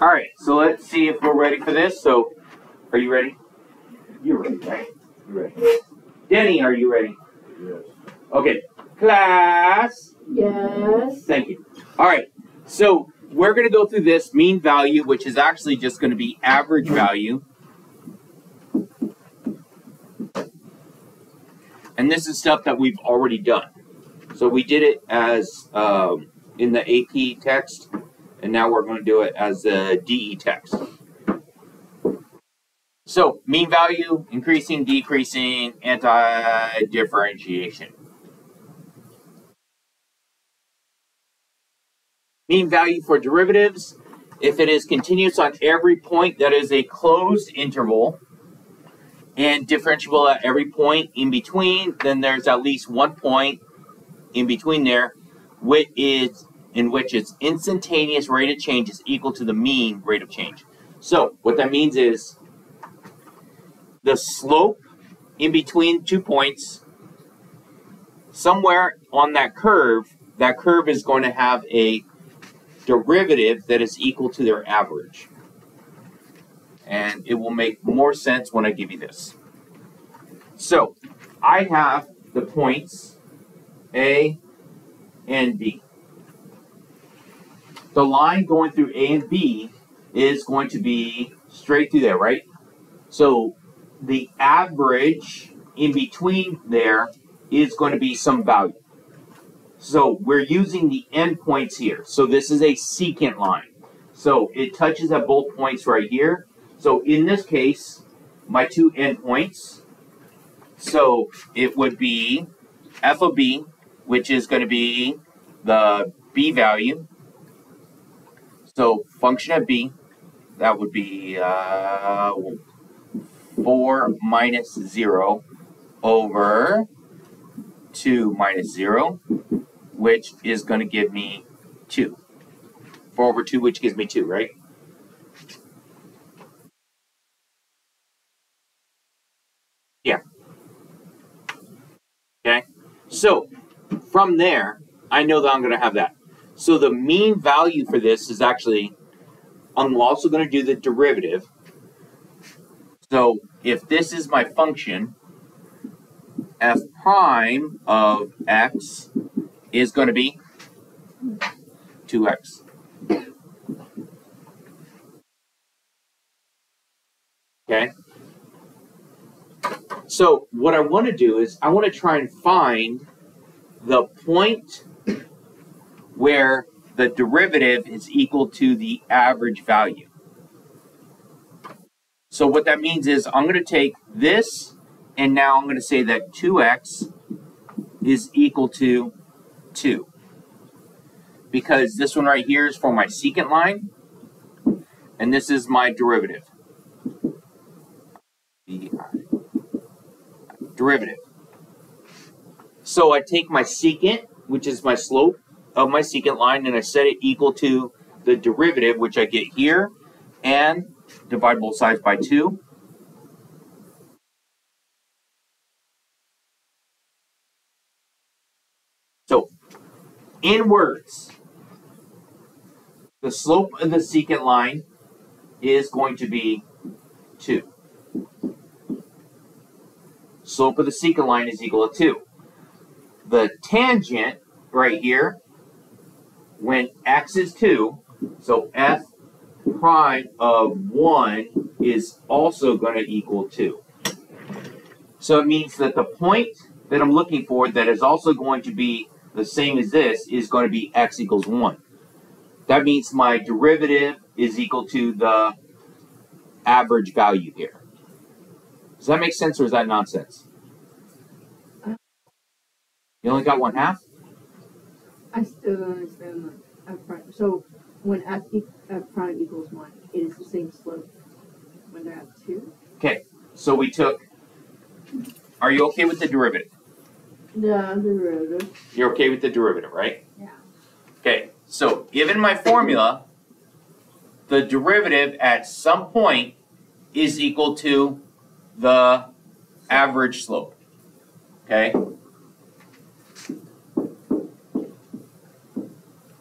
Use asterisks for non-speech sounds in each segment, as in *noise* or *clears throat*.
All right, so let's see if we're ready for this. So, are you ready? You're ready, right? You're ready. Denny, are you ready? Yes. Okay. Class. Yes. Thank you. All right. So we're going to go through this mean value, which is actually just going to be average value. And this is stuff that we've already done. So we did it as um, in the AP text, and now we're going to do it as a DE text. So mean value, increasing, decreasing, anti-differentiation. Mean value for derivatives, if it is continuous on every point that is a closed interval and differentiable at every point in between, then there's at least one point in between there which is in which its instantaneous rate of change is equal to the mean rate of change. So what that means is the slope in between two points, somewhere on that curve, that curve is going to have a derivative that is equal to their average. And it will make more sense when I give you this. So, I have the points A and B. The line going through A and B is going to be straight through there, right? So, the average in between there is going to be some value. So we're using the endpoints here. So this is a secant line. So it touches at both points right here. So in this case, my two endpoints, so it would be f of b, which is going to be the b value. So function of b, that would be uh, 4 minus 0 over 2 minus 0 which is going to give me 2. 4 over 2, which gives me 2, right? Yeah. Okay? So, from there, I know that I'm going to have that. So the mean value for this is actually, I'm also going to do the derivative. So if this is my function, f prime of x is going to be 2x. Okay? So what I want to do is I want to try and find the point where the derivative is equal to the average value. So what that means is I'm going to take this and now I'm going to say that 2x is equal to 2. Because this one right here is for my secant line, and this is my derivative. Derivative. So I take my secant, which is my slope of my secant line, and I set it equal to the derivative, which I get here, and divide both sides by 2. So, In words, the slope of the secant line is going to be 2. Slope of the secant line is equal to 2. The tangent right here, when x is 2, so f prime of 1 is also going to equal 2. So it means that the point that I'm looking for that is also going to be the same as this is going to be x equals 1. That means my derivative is equal to the average value here. Does that make sense or is that nonsense? You only got one half? I still don't understand f prime. So when f, e f prime equals 1, it is the same slope when they're at 2? Okay, so we took, are you okay with the derivative? The derivative. You're okay with the derivative, right? Yeah. Okay, so given my formula, the derivative at some point is equal to the average slope. Okay?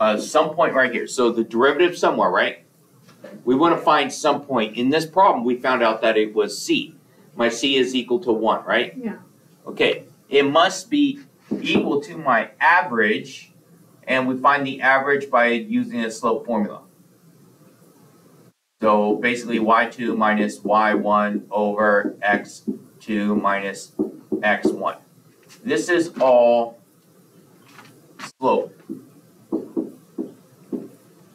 Uh, some point right here. So the derivative somewhere, right? We want to find some point. In this problem, we found out that it was c. My c is equal to 1, right? Yeah. Okay, it must be equal to my average, and we find the average by using a slope formula. So basically y2 minus y1 over x2 minus x1. This is all slope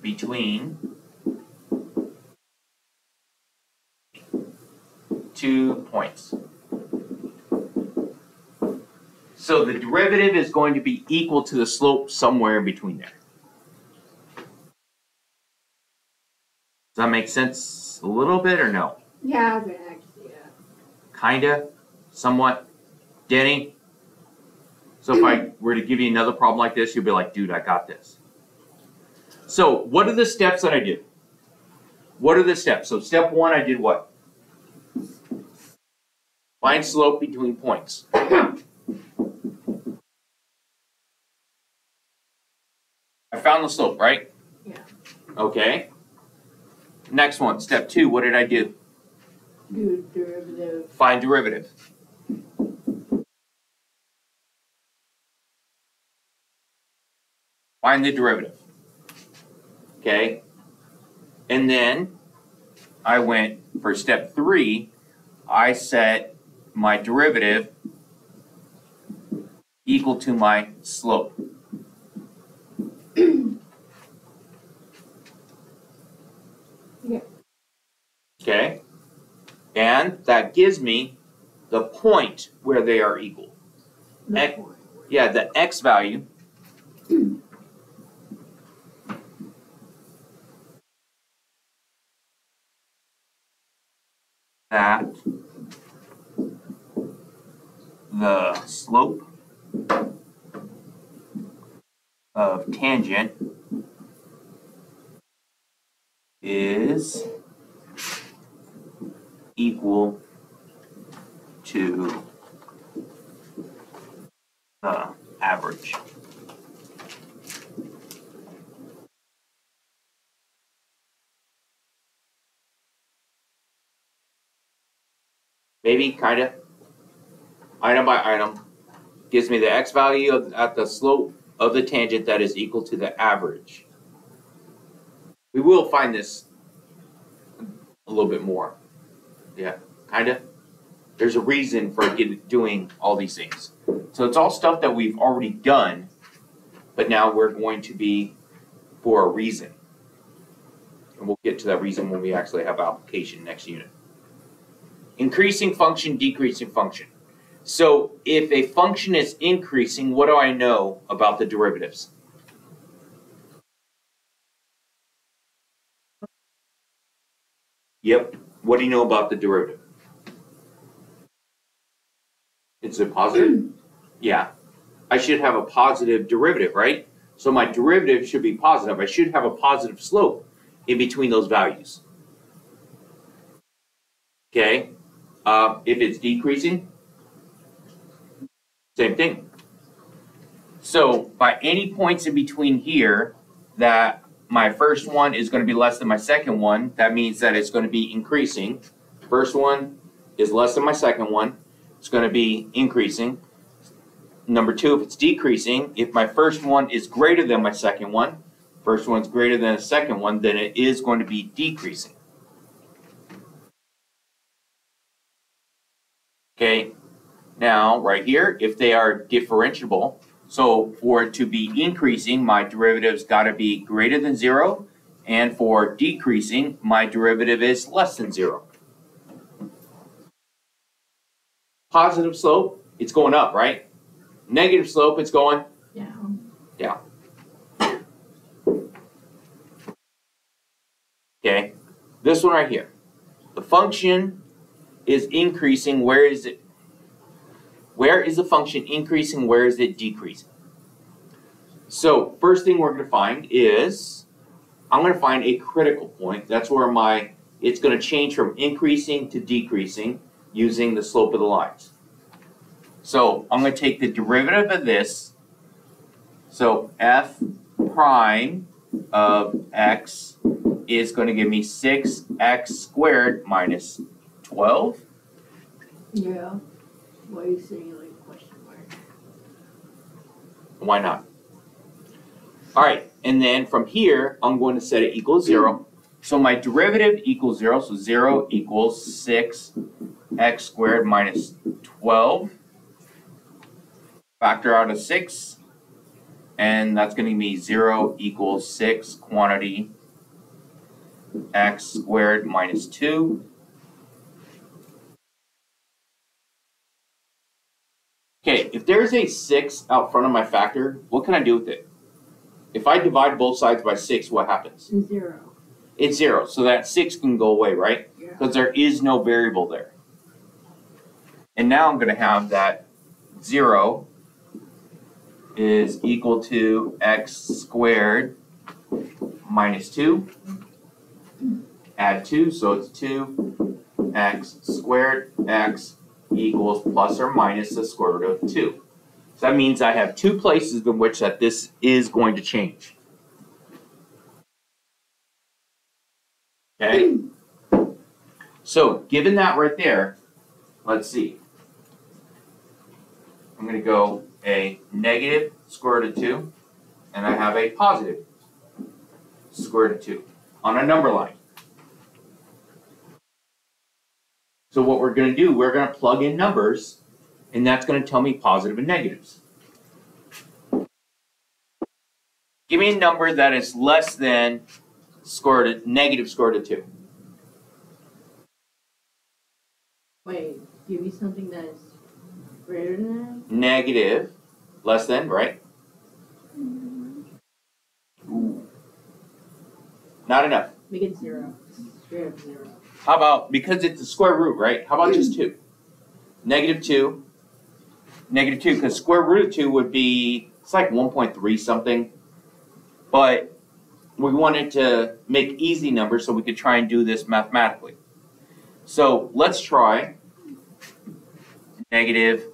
between two points. So the derivative is going to be equal to the slope somewhere in between there. Does that make sense a little bit or no? Yeah, yeah. Kinda? Somewhat? Denny? So if I *clears throat* were to give you another problem like this, you'd be like, dude, I got this. So what are the steps that I did? What are the steps? So step one, I did what? Find slope between points. I found the slope, right? Yeah. Okay. Next one, step two, what did I do? Do derivative. Find derivative. Find the derivative. Okay? And then I went for step three, I set my derivative equal to my slope. *clears throat* Yeah. Okay? And that gives me the point where they are equal. X- Yeah, the x value. *clears throat* That the slope of tangent is equal to the average. Maybe, kinda. Item by item, gives me the x value of, at the slope of the tangent that is equal to the average. We will find this a little bit more. Yeah, kinda. There's a reason for doing all these things. So it's all stuff that we've already done, but now we're going to be for a reason. And we'll get to that reason when we actually have application next unit. Increasing function, decreasing function. So if a function is increasing, what do I know about the derivatives? Yep. What do you know about the derivative? It's a positive? *clears throat* Yeah. I should have a positive derivative, right? So my derivative should be positive. I should have a positive slope in between those values. Okay? Uh, if it's decreasing, same thing. So by any points in between here that my first one is going to be less than my second one, that means that it's going to be increasing. First one is less than my second one, it's going to be increasing. Number two, if it's decreasing, if my first one is greater than my second one, first one's greater than the second one, then it is going to be decreasing. Okay, now right here, if they are differentiable, so for it to be increasing, my derivative's got to be greater than zero, and for decreasing, my derivative is less than zero. Positive slope, it's going up, right? Negative slope, it's going Yeah. Okay, this one right here. The function is increasing. Where is it? Where is the function increasing? Where is it decreasing? So first thing we're going to find is I'm going to find a critical point. That's where my it's going to change from increasing to decreasing using the slope of the lines. So I'm going to take the derivative of this. So f prime of x is going to give me 6x squared minus 12. Yeah. Why are you saying like question mark? Why not? All right, and then from here, I'm going to set it equals 0. So my derivative equals 0, so 0 equals 6x squared minus 12. Factor out a 6, and that's going to be 0 equals 6 quantity x squared minus 2. Okay, if there's a 6 out front of my factor, what can I do with it? If I divide both sides by 6, what happens? Zero. It's 0, so that 6 can go away, right? Yeah. Because there is no variable there. And now I'm going to have that 0 is equal to x squared minus 2. Add 2, so it's 2 x squared x equals plus or minus the square root of 2. So that means I have two places in which that this is going to change. Okay? So, given that right there, let's see. I'm going to go a negative square root of 2, and I have a positive square root of 2 on a number line. So what we're going to do, we're going to plug in numbers, and that's going to tell me positive and negatives. Give me a number that is less than square root of, negative square root of 2. Wait, give me something that is greater than that? Negative, less than, right? Ooh. Not enough. Make it zero. Straight up zero. How about, because it's the square root, right? How about just 2? Negative 2. Negative 2, because square root of 2 would be, it's like 1.3 something. But we wanted to make easy numbers so we could try and do this mathematically. So let's try negative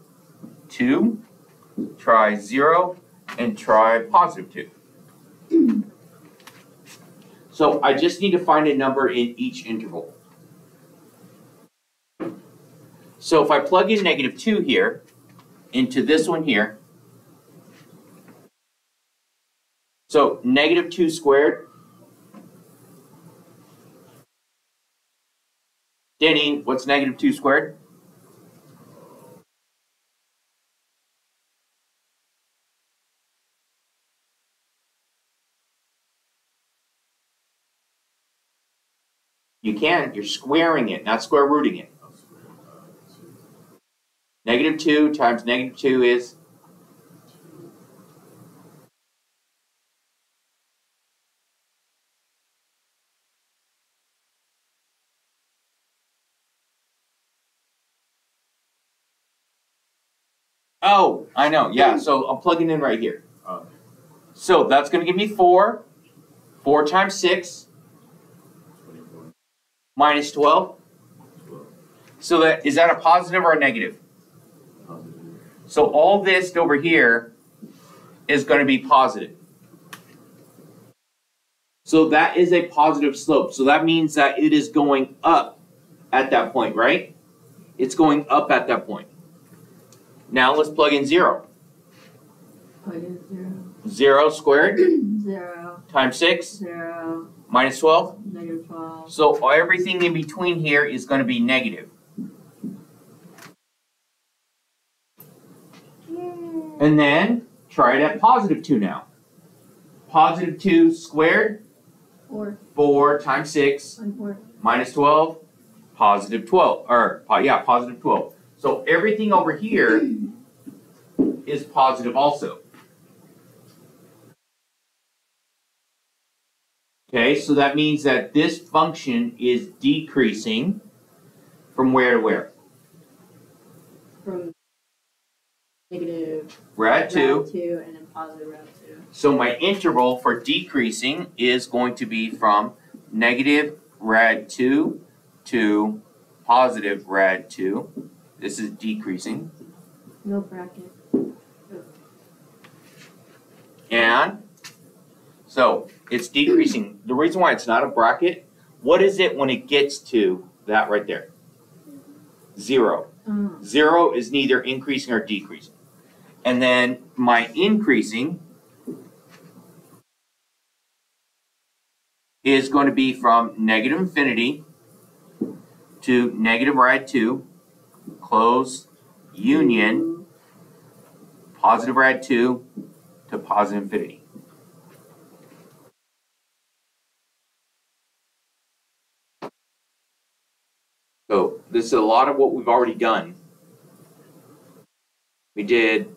2, try 0, and try positive 2. So I just need to find a number in each interval. So if I plug in negative 2 here into this one here, so negative 2 squared, Danny, what's negative 2 squared? You can, you're squaring it, not square rooting it. Negative 2 times negative 2 is Oh, I know. Yeah, so I'm plugging in right here. Oh. So that's going to give me 4. 4 times 6 24, minus 12. 12, So that is that a positive or a negative? So all this over here is going to be positive. So that is a positive slope. So that means that it is going up at that point, right? It's going up at that point. Now let's plug in 0. Plug in zero. 0 squared *clears throat* Zero. times 6 Zero. minus 12. Negative twelve. So everything in between here is going to be negative. And then try it at positive 2 now. Positive 2 squared, Four. 4 times 6 four. minus 12, positive 12. Or, yeah, positive 12. So everything over here *clears throat* is positive also. Okay, so that means that this function is decreasing from where to where? From negative We're at 2. round two and then positive round two. So my interval for decreasing is going to be from negative rad 2 to positive rad 2. This is decreasing. No bracket. And so it's decreasing. The reason why it's not a bracket, what is it when it gets to that right there? Zero. Uh, Zero is neither increasing or decreasing. And then my increasing is going to be from negative infinity to negative rad 2, close union, positive rad 2 to positive infinity. So this is a lot of what we've already done. We did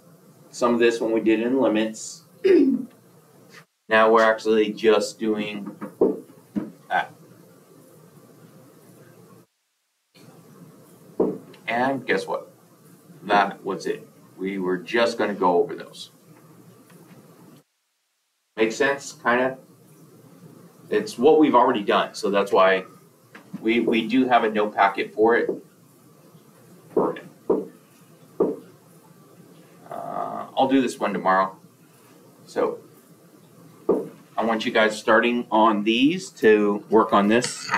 some of this when we did in limits. *clears throat* now we're actually just doing that. And guess what? That was it. We were just going to go over those. Make sense? Kind of? It's what we've already done, so that's why we, we do have a note packet for it. For it. Uh, I'll do this one tomorrow. So I want you guys starting on these to work on this.